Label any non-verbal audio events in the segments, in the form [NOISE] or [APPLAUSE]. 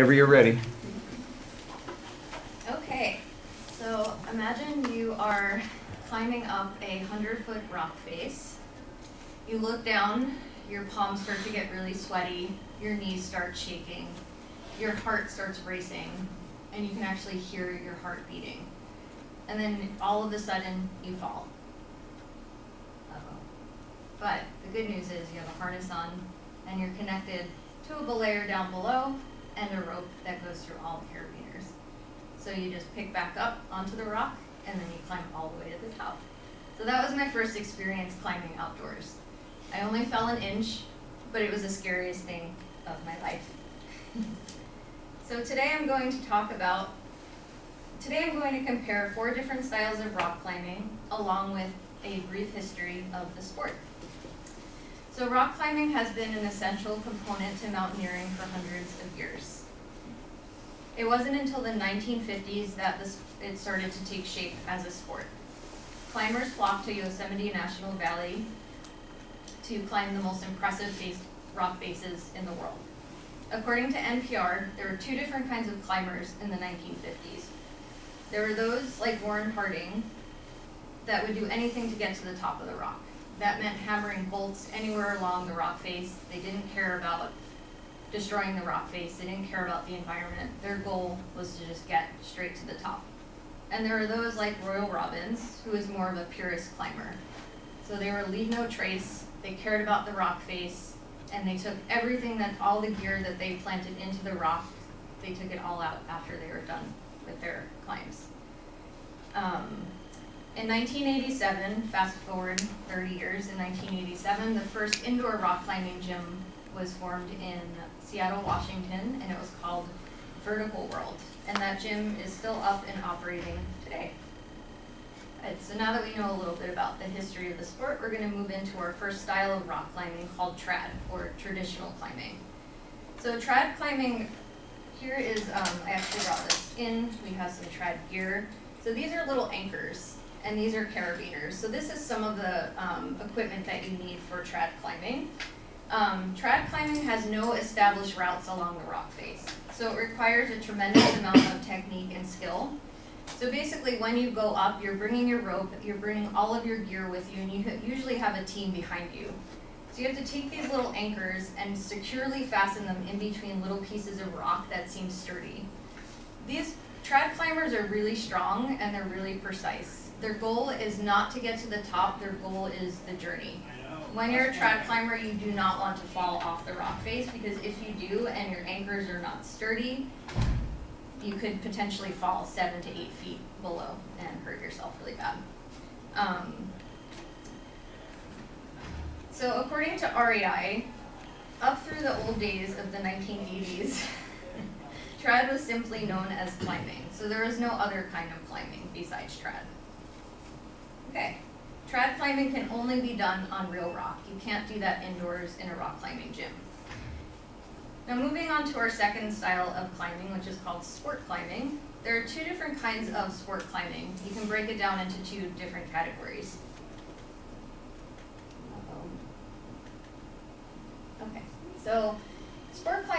Whenever you're ready. Okay, so imagine you are climbing up a hundred foot rock face. You look down, your palms start to get really sweaty, your knees start shaking, your heart starts racing, and you can actually hear your heart beating. And then all of a sudden, you fall. Uh-oh. But the good news is you have a harness on, and you're connected to a belayer down below, and a rope that goes through all the carabiners. So you just pick back up onto the rock, and then you climb all the way to the top. So that was my first experience climbing outdoors. I only fell an inch, but it was the scariest thing of my life. [LAUGHS] so today I'm going to talk about, today I'm going to compare four different styles of rock climbing along with a brief history of the sport. So rock climbing has been an essential component to mountaineering for hundreds of years. It wasn't until the 1950s that this, it started to take shape as a sport. Climbers flocked to Yosemite National Valley to climb the most impressive face, rock faces in the world. According to NPR, there were two different kinds of climbers in the 1950s. There were those like Warren Harding that would do anything to get to the top of the rock. That meant hammering bolts anywhere along the rock face. They didn't care about destroying the rock face. They didn't care about the environment. Their goal was to just get straight to the top. And there are those like Royal Robbins, who is more of a purist climber. So they were leave no trace, they cared about the rock face, and they took everything that, all the gear that they planted into the rock, they took it all out after they were done with their climbs. Um, in 1987, fast forward 30 years, in 1987, the first indoor rock climbing gym was formed in Seattle, Washington, and it was called Vertical World. And that gym is still up and operating today. Right, so now that we know a little bit about the history of the sport, we're going to move into our first style of rock climbing called trad, or traditional climbing. So trad climbing, here is, um, I actually brought this in, we have some trad gear. So these are little anchors, and these are carabiners. So this is some of the um, equipment that you need for trad climbing. Um, trad climbing has no established routes along the rock face. So it requires a tremendous amount of technique and skill. So basically when you go up, you're bringing your rope, you're bringing all of your gear with you, and you usually have a team behind you. So you have to take these little anchors and securely fasten them in between little pieces of rock that seem sturdy. These trad climbers are really strong and they're really precise. Their goal is not to get to the top, their goal is the journey. When you're a trad climber, you do not want to fall off the rock face because if you do and your anchors are not sturdy, you could potentially fall seven to eight feet below and hurt yourself really bad. Um, so according to REI, up through the old days of the 1980s, [LAUGHS] trad was simply known as climbing. So there was no other kind of climbing besides trad. Okay, trad climbing can only be done on real rock. You can't do that indoors in a rock climbing gym. Now moving on to our second style of climbing, which is called sport climbing. There are two different kinds of sport climbing. You can break it down into two different categories. Okay, so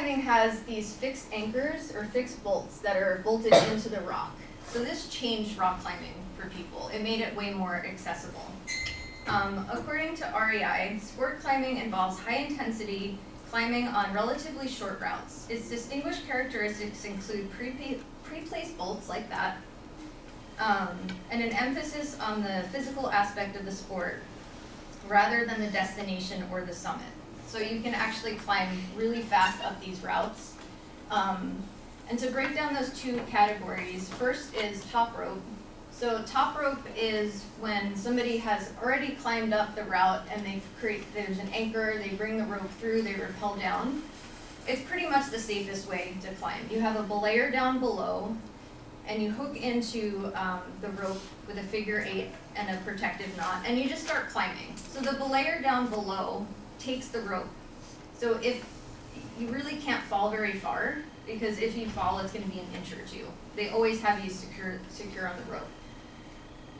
climbing has these fixed anchors or fixed bolts that are bolted into the rock. So this changed rock climbing for people. It made it way more accessible. Um, according to REI, sport climbing involves high intensity climbing on relatively short routes. Its distinguished characteristics include pre-placed bolts like that, um, and an emphasis on the physical aspect of the sport rather than the destination or the summit. So you can actually climb really fast up these routes. Um, and to break down those two categories, first is top rope. So top rope is when somebody has already climbed up the route and they've create there's an anchor, they bring the rope through, they rappel down. It's pretty much the safest way to climb. You have a belayer down below and you hook into um, the rope with a figure eight and a protective knot and you just start climbing. So the belayer down below takes the rope. So if you really can't fall very far because if you fall it's going to be an inch or two. They always have you secure, secure on the rope.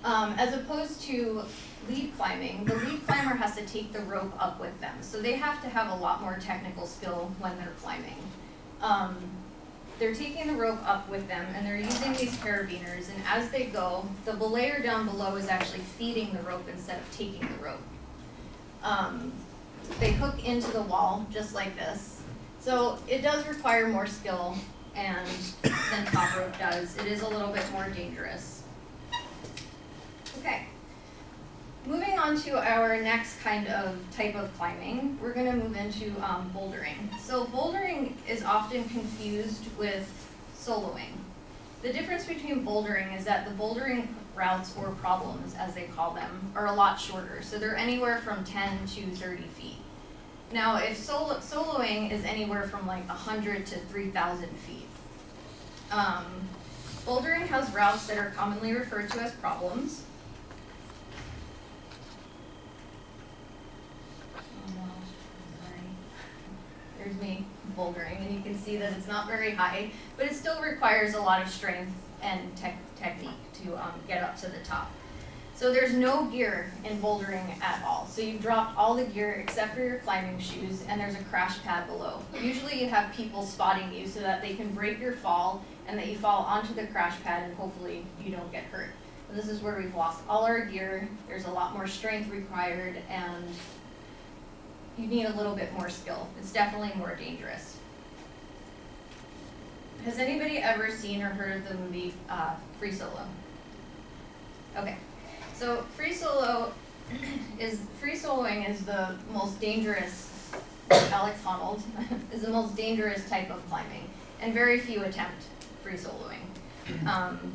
Um, as opposed to lead climbing, the lead climber has to take the rope up with them. So they have to have a lot more technical skill when they're climbing. Um, they're taking the rope up with them and they're using these carabiners and as they go, the belayer down below is actually feeding the rope instead of taking the rope. Um, they hook into the wall just like this. So it does require more skill and than top rope does. It is a little bit more dangerous. Okay. Moving on to our next kind of type of climbing, we're going to move into um, bouldering. So bouldering is often confused with soloing. The difference between bouldering is that the bouldering routes or problems, as they call them, are a lot shorter. So they're anywhere from 10 to 30 feet. Now, if solo soloing is anywhere from like 100 to 3,000 feet. Um, bouldering has routes that are commonly referred to as problems. There's me bouldering, and you can see that it's not very high, but it still requires a lot of strength and te technique to um, get up to the top. So there's no gear in bouldering at all. So you've dropped all the gear except for your climbing shoes, and there's a crash pad below. Usually you have people spotting you so that they can break your fall and that you fall onto the crash pad and hopefully you don't get hurt. This is where we've lost all our gear. There's a lot more strength required, and you need a little bit more skill. It's definitely more dangerous. Has anybody ever seen or heard of the movie uh, Free Solo? Okay, so free solo [CLEARS THROAT] is free soloing is the most dangerous. Alex Honnold [LAUGHS] is the most dangerous type of climbing, and very few attempt free soloing. Um,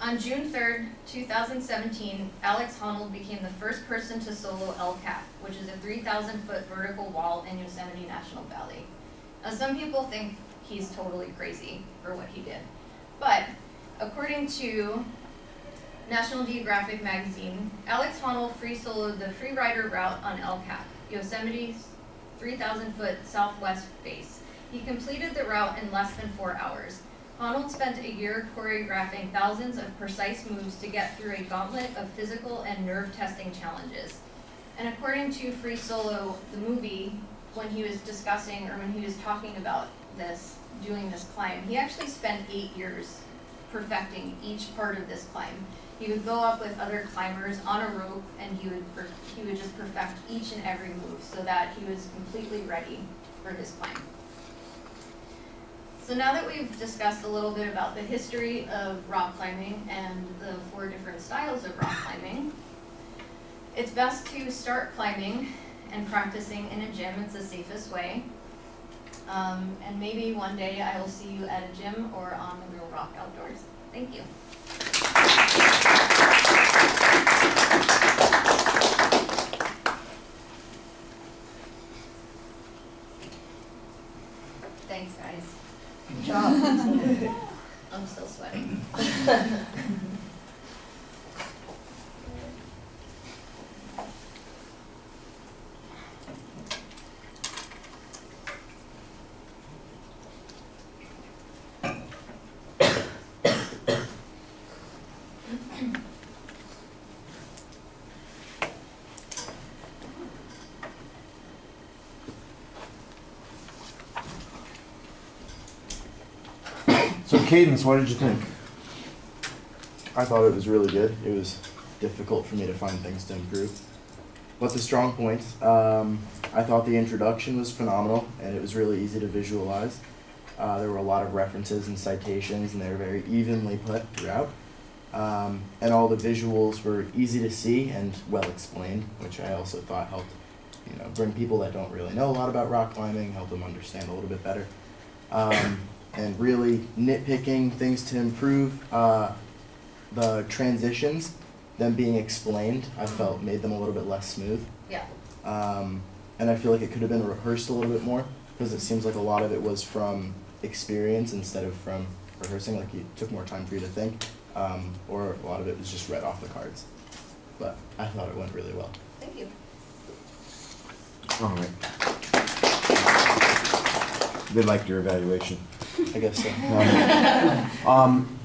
on June 3rd, 2017, Alex Honnold became the first person to solo El Cap, which is a 3,000 foot vertical wall in Yosemite National Valley. Now some people think he's totally crazy for what he did, but according to National Geographic magazine, Alex Honnold free soloed the Freerider route on El Cap, Yosemite's 3,000 foot southwest face. He completed the route in less than four hours. Honnold spent a year choreographing thousands of precise moves to get through a gauntlet of physical and nerve testing challenges. And according to Free Solo, the movie, when he was discussing or when he was talking about this, doing this climb, he actually spent eight years perfecting each part of this climb. He would go up with other climbers on a rope and he would, he would just perfect each and every move so that he was completely ready for his climb. So now that we've discussed a little bit about the history of rock climbing and the four different styles of rock climbing, it's best to start climbing and practicing in a gym. It's the safest way. Um, and maybe one day I will see you at a gym or on the Real Rock Outdoors. Thank you. Thanks, guys. Good job. [LAUGHS] I'm still sweating. [LAUGHS] Cadence, what did you think? I thought it was really good. It was difficult for me to find things to improve. But the strong points, um, I thought the introduction was phenomenal and it was really easy to visualize. Uh, there were a lot of references and citations and they were very evenly put throughout. Um, and all the visuals were easy to see and well explained, which I also thought helped, you know, bring people that don't really know a lot about rock climbing, help them understand a little bit better. Um, and really nitpicking things to improve uh, the transitions, them being explained, I felt made them a little bit less smooth. Yeah. Um, and I feel like it could have been rehearsed a little bit more because it seems like a lot of it was from experience instead of from rehearsing. Like it took more time for you to think, um, or a lot of it was just read off the cards. But I thought it went really well. Thank you. All right. They liked your evaluation. I guess so. [LAUGHS] Um,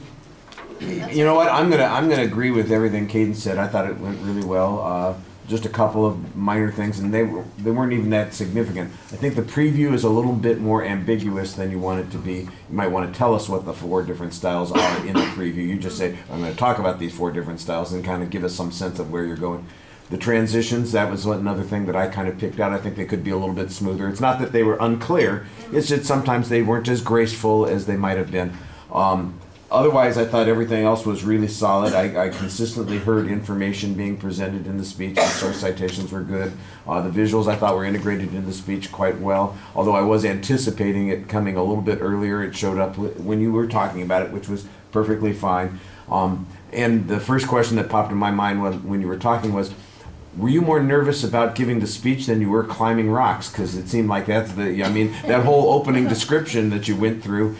you know what? I'm gonna I'm gonna agree with everything Caden said. I thought it went really well. Uh, just a couple of minor things, and they were they weren't even that significant. I think the preview is a little bit more ambiguous than you want it to be. You might want to tell us what the four different styles are in the preview. You just say, "I'm going to talk about these four different styles," and kind of give us some sense of where you're going. The transitions, that was another thing that I kind of picked out. I think they could be a little bit smoother. It's not that they were unclear, it's just sometimes they weren't as graceful as they might have been. Um, otherwise, I thought everything else was really solid. I, I consistently heard information being presented in the speech. The source citations were good. Uh, the visuals I thought were integrated in the speech quite well. Although I was anticipating it coming a little bit earlier, it showed up when you were talking about it, which was perfectly fine. Um, and the first question that popped in my mind when, when you were talking was, were you more nervous about giving the speech than you were climbing rocks? Because it seemed like that's the, I mean, that whole opening description that you went through,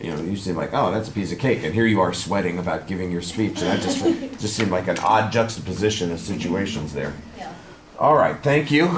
you know, you seem like, oh, that's a piece of cake, and here you are sweating about giving your speech, and that just just seemed like an odd juxtaposition of situations there. Yeah. All right, thank you.